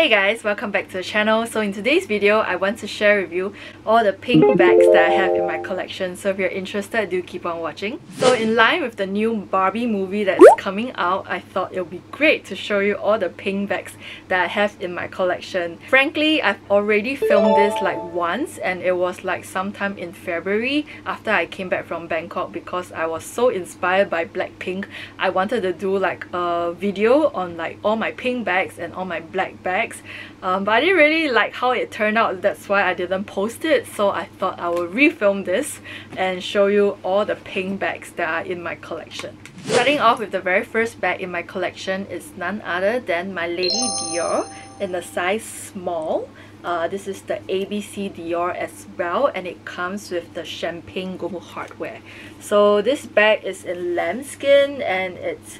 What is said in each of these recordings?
Hey guys, welcome back to the channel. So in today's video, I want to share with you all the pink bags that I have in my collection. So if you're interested, do keep on watching. So in line with the new Barbie movie that's coming out, I thought it would be great to show you all the pink bags that I have in my collection. Frankly, I've already filmed this like once and it was like sometime in February after I came back from Bangkok because I was so inspired by Blackpink. I wanted to do like a video on like all my pink bags and all my black bags um, but I didn't really like how it turned out that's why I didn't post it so I thought I will refilm this and show you all the pink bags that are in my collection. Starting off with the very first bag in my collection is none other than my Lady Dior in the size small. Uh, this is the ABC Dior as well and it comes with the champagne gold hardware. So this bag is in lambskin and it's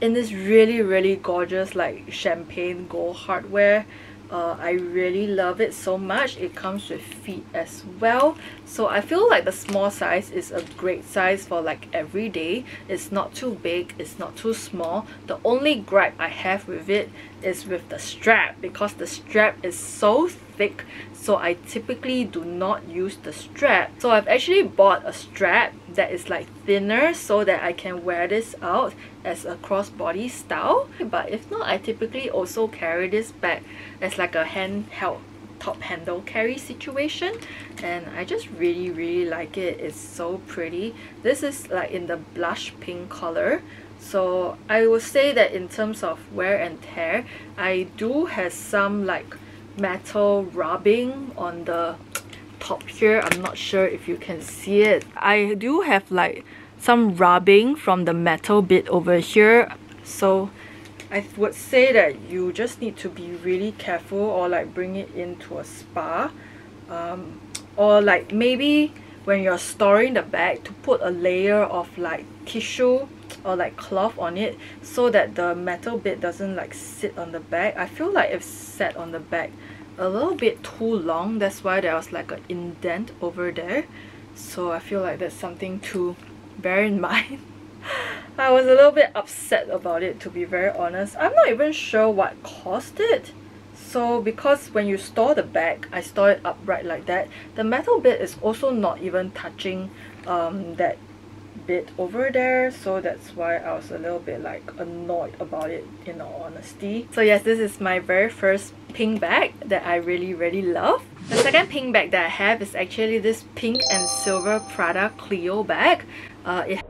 in this really really gorgeous like champagne gold hardware uh, I really love it so much. It comes with feet as well. So I feel like the small size is a great size for like every day. It's not too big, it's not too small. The only gripe I have with it is with the strap because the strap is so thick so I typically do not use the strap. So I've actually bought a strap that is like thinner so that I can wear this out as a crossbody style. But if not, I typically also carry this bag as like a handheld top handle carry situation. And I just really really like it. It's so pretty. This is like in the blush pink color. So I would say that in terms of wear and tear I do have some like metal rubbing on the top here I'm not sure if you can see it. I do have like some rubbing from the metal bit over here. So I would say that you just need to be really careful or like bring it into a spa. Um, or like maybe when you're storing the bag to put a layer of like tissue or like cloth on it so that the metal bit doesn't like sit on the bag. I feel like it's sat on the bag a little bit too long. That's why there was like an indent over there. So I feel like that's something to bear in mind. I was a little bit upset about it to be very honest. I'm not even sure what caused it. So because when you store the bag I store it upright like that the metal bit is also not even touching um, that bit over there so that's why I was a little bit like annoyed about it in all honesty. So yes, this is my very first pink bag that I really really love. The second pink bag that I have is actually this pink and silver Prada Cleo bag. Uh, it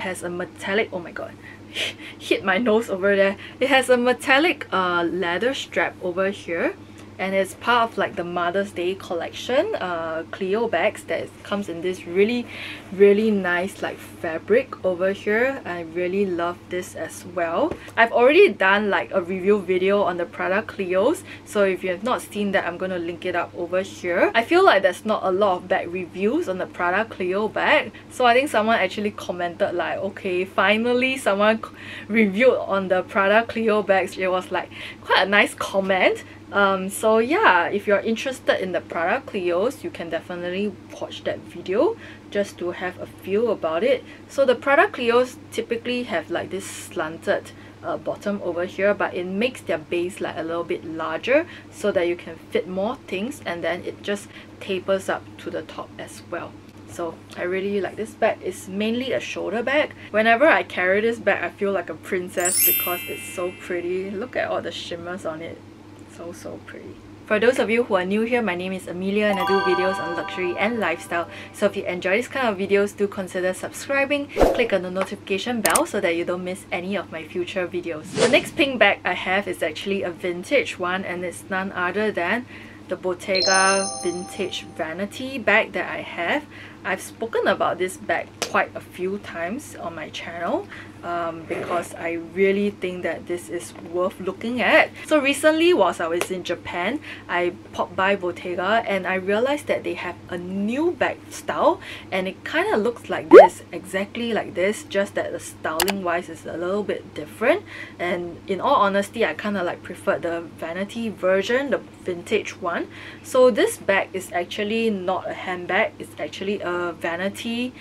has a metallic, oh my god, hit my nose over there. It has a metallic uh, leather strap over here and it's part of like the Mother's Day collection uh, Cleo bags that comes in this really really nice like fabric over here. I really love this as well. I've already done like a review video on the Prada Cleos so if you have not seen that I'm gonna link it up over here. I feel like there's not a lot of bag reviews on the Prada Cleo bag. So I think someone actually commented like okay finally someone reviewed on the Prada Cleo bags. It was like quite a nice comment um, so yeah, if you're interested in the Prada Cleos, you can definitely watch that video just to have a feel about it. So the Prada Cleos typically have like this slanted uh, bottom over here but it makes their base like a little bit larger so that you can fit more things and then it just tapers up to the top as well so I really like this bag. It's mainly a shoulder bag. Whenever I carry this bag, I feel like a princess because it's so pretty. Look at all the shimmers on it so so pretty for those of you who are new here, my name is Amelia and I do videos on luxury and lifestyle. So if you enjoy this kind of videos, do consider subscribing. Click on the notification bell so that you don't miss any of my future videos. The next pink bag I have is actually a vintage one and it's none other than the Bottega Vintage Vanity bag that I have. I've spoken about this bag quite a few times on my channel um, because I really think that this is worth looking at. So recently whilst I was in Japan, I popped by Bottega and I realized that they have a new bag style and it kind of looks like this, exactly like this, just that the styling wise is a little bit different and in all honesty I kind of like prefer the vanity version, the vintage one. So this bag is actually not a handbag, it's actually a vanity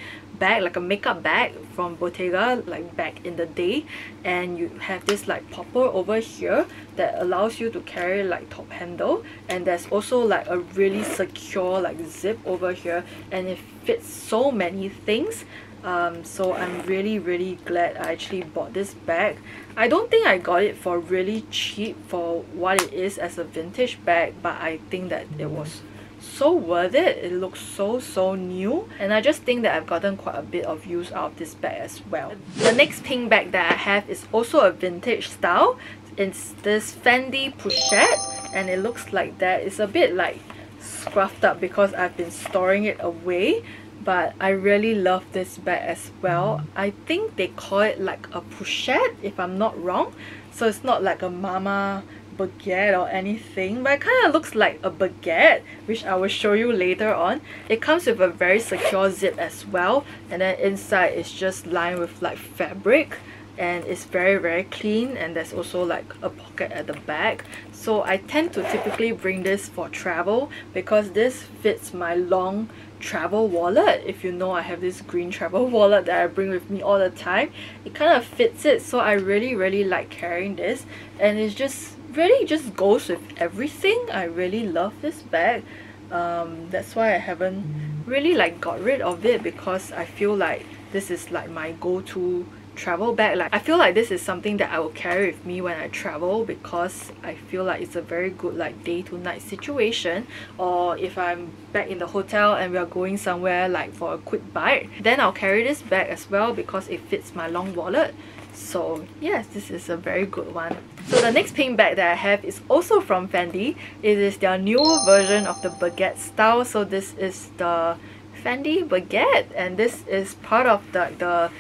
bag like a makeup bag from Bottega like back in the day. And you have this like popper over here that allows you to carry like top handle. And there's also like a really secure like zip over here. And it fits so many things. Um, so I'm really really glad I actually bought this bag. I don't think I got it for really cheap for what it is as a vintage bag but I think that it was so worth it. It looks so so new. And I just think that I've gotten quite a bit of use out of this bag as well. The next pink bag that I have is also a vintage style. It's this Fendi Pochette. And it looks like that. It's a bit like scruffed up because I've been storing it away. But I really love this bag as well. I think they call it like a pochette if I'm not wrong. So it's not like a mama baguette or anything but it kind of looks like a baguette which I will show you later on. It comes with a very secure zip as well and then inside is just lined with like fabric and it's very very clean and there's also like a pocket at the back. So I tend to typically bring this for travel because this fits my long travel wallet. If you know I have this green travel wallet that I bring with me all the time. It kind of fits it so I really really like carrying this and it's just really just goes with everything. I really love this bag. Um, that's why I haven't really like got rid of it because I feel like this is like my go-to travel bag. Like I feel like this is something that I will carry with me when I travel because I feel like it's a very good like day to night situation. Or if I'm back in the hotel and we are going somewhere like for a quick bite then I'll carry this bag as well because it fits my long wallet so yes this is a very good one. So the next pink bag that I have is also from Fendi. It is their newer version of the baguette style. So this is the Fendi baguette and this is part of the, the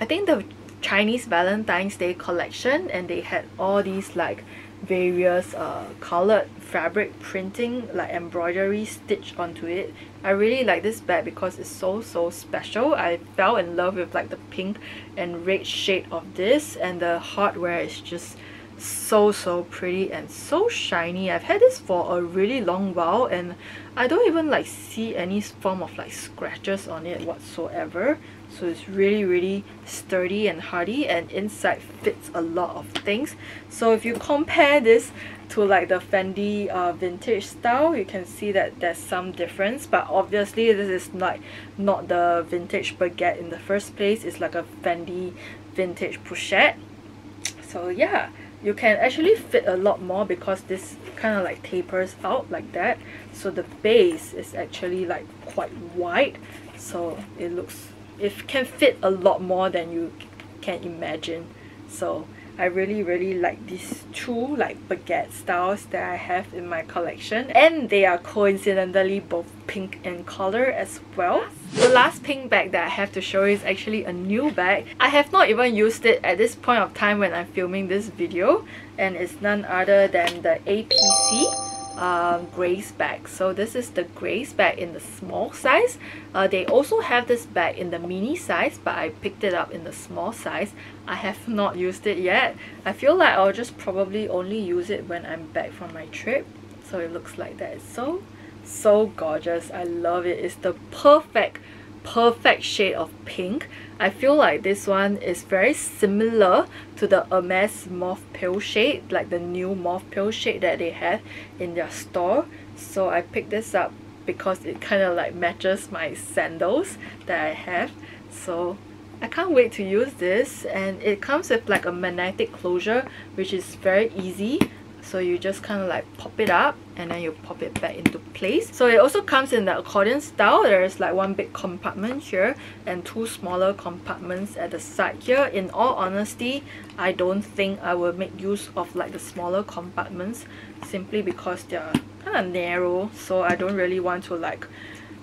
I think the Chinese Valentine's Day collection and they had all these like various uh, colored fabric printing like embroidery stitched onto it. I really like this bag because it's so so special. I fell in love with like the pink and red shade of this and the hardware is just so so pretty and so shiny. I've had this for a really long while and i don't even like see any form of like scratches on it whatsoever. So it's really really sturdy and hardy and inside fits a lot of things. So if you compare this to like the Fendi uh, vintage style you can see that there's some difference but obviously this is like not the vintage baguette in the first place. It's like a Fendi vintage pochette. So yeah you can actually fit a lot more because this kind of like tapers out like that. So the base is actually like quite wide. So it looks it can fit a lot more than you can imagine. So I really really like these two like baguette styles that I have in my collection and they are coincidentally both pink in color as well. The last pink bag that I have to show is actually a new bag. I have not even used it at this point of time when I'm filming this video and it's none other than the APC um, Grace bag. So this is the Grace bag in the small size. Uh, they also have this bag in the mini size, but I picked it up in the small size. I have not used it yet. I feel like I'll just probably only use it when I'm back from my trip. So it looks like that. It's so, so gorgeous. I love it. It's the perfect perfect shade of pink. I feel like this one is very similar to the Hermes Mauve Pale shade, like the new Mauve Pale shade that they have in their store. So I picked this up because it kind of like matches my sandals that I have. So I can't wait to use this and it comes with like a magnetic closure which is very easy so you just kind of like pop it up and then you pop it back into place. So it also comes in the accordion style. There's like one big compartment here and two smaller compartments at the side here. In all honesty i don't think i will make use of like the smaller compartments simply because they're kind of narrow. So i don't really want to like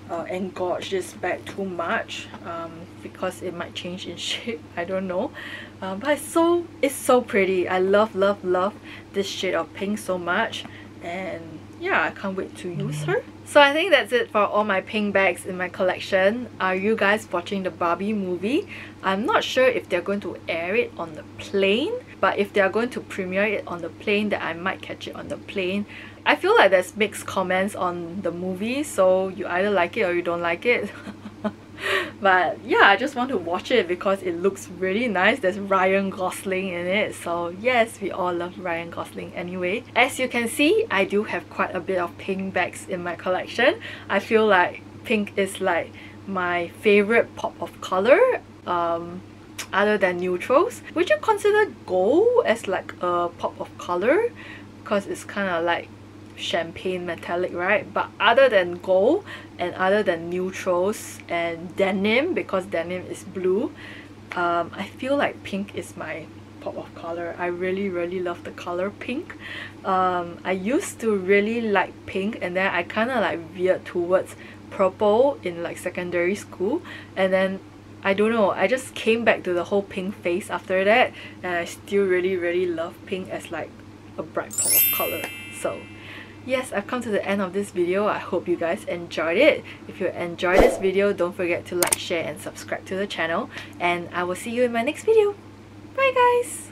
uh, engorge this bag too much um, because it might change in shape I don't know um, but it's so it's so pretty I love love love this shade of pink so much and yeah I can't wait to use her so I think that's it for all my pink bags in my collection. Are you guys watching the Barbie movie? I'm not sure if they're going to air it on the plane, but if they're going to premiere it on the plane, then I might catch it on the plane. I feel like there's mixed comments on the movie, so you either like it or you don't like it. but yeah I just want to watch it because it looks really nice. There's Ryan Gosling in it so yes we all love Ryan Gosling anyway. As you can see I do have quite a bit of pink bags in my collection. I feel like pink is like my favorite pop of color um, other than neutrals. Would you consider gold as like a pop of color? Because it's kind of like champagne metallic right? But other than gold and other than neutrals and denim because denim is blue um, I feel like pink is my pop of color. I really really love the color pink. Um, I used to really like pink and then I kind of like veered towards purple in like secondary school. And then I don't know I just came back to the whole pink face after that and I still really really love pink as like a bright pop of color. So yes I've come to the end of this video. I hope you guys enjoyed it. If you enjoyed this video don't forget to like share and subscribe to the channel. And I will see you in my next video. Bye guys